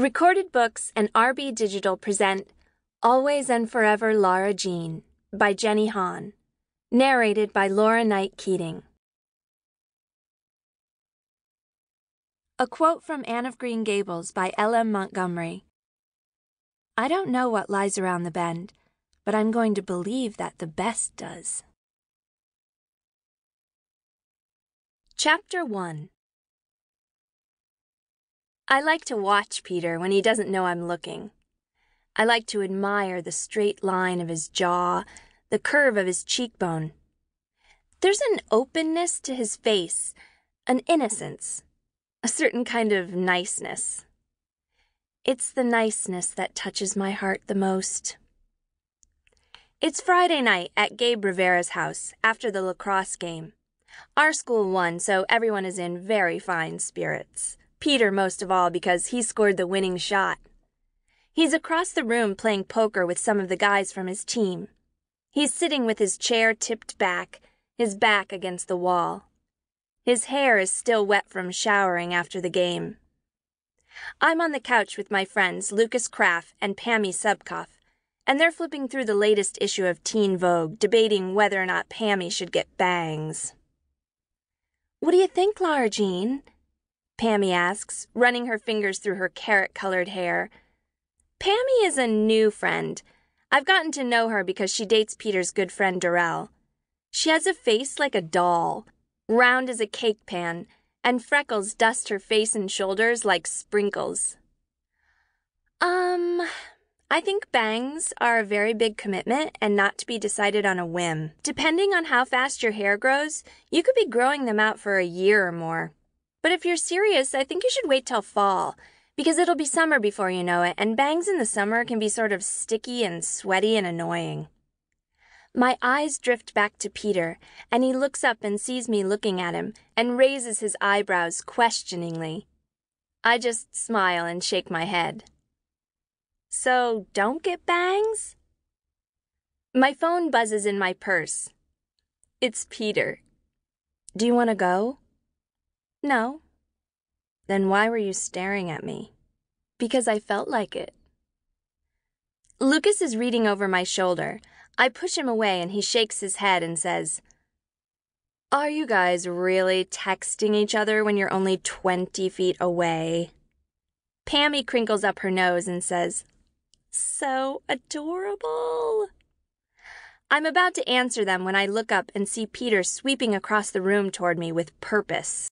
Recorded Books and RB Digital present Always and Forever Lara Jean by Jenny Han. Narrated by Laura Knight Keating. A quote from Anne of Green Gables by L.M. Montgomery. I don't know what lies around the bend, but I'm going to believe that the best does. Chapter 1 I like to watch Peter when he doesn't know I'm looking. I like to admire the straight line of his jaw, the curve of his cheekbone. There's an openness to his face, an innocence, a certain kind of niceness. It's the niceness that touches my heart the most. It's Friday night at Gabe Rivera's house after the lacrosse game. Our school won, so everyone is in very fine spirits. Peter most of all because he scored the winning shot. He's across the room playing poker with some of the guys from his team. He's sitting with his chair tipped back, his back against the wall. His hair is still wet from showering after the game. I'm on the couch with my friends Lucas Kraft and Pammy Subkoff, and they're flipping through the latest issue of Teen Vogue, debating whether or not Pammy should get bangs. What do you think, Lara Jean? Pammy asks, running her fingers through her carrot colored hair. Pammy is a new friend. I've gotten to know her because she dates Peter's good friend Darrell. She has a face like a doll, round as a cake pan, and freckles dust her face and shoulders like sprinkles. Um, I think bangs are a very big commitment and not to be decided on a whim. Depending on how fast your hair grows, you could be growing them out for a year or more. But if you're serious, I think you should wait till fall, because it'll be summer before you know it, and bangs in the summer can be sort of sticky and sweaty and annoying. My eyes drift back to Peter, and he looks up and sees me looking at him and raises his eyebrows questioningly. I just smile and shake my head. So, don't get bangs? My phone buzzes in my purse. It's Peter. Do you want to go? No. Then why were you staring at me? Because I felt like it. Lucas is reading over my shoulder. I push him away and he shakes his head and says, Are you guys really texting each other when you're only 20 feet away? Pammy crinkles up her nose and says, So adorable. I'm about to answer them when I look up and see Peter sweeping across the room toward me with purpose.